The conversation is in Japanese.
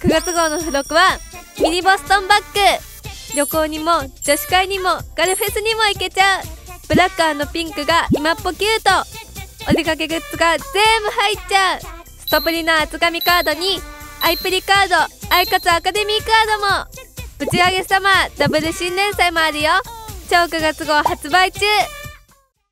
9月号の付録はミニボストンバッグ。旅行にも女子会にもガルフェスにも行けちゃう。ブラックピンクが今っぽキュート。お出かけグッズが全部入っちゃう。ストプリの厚紙カードにアイプリカードアイカツアカデミーカードも。ぶち上げサマダブル新年祭もあるよ。超9月号発売中。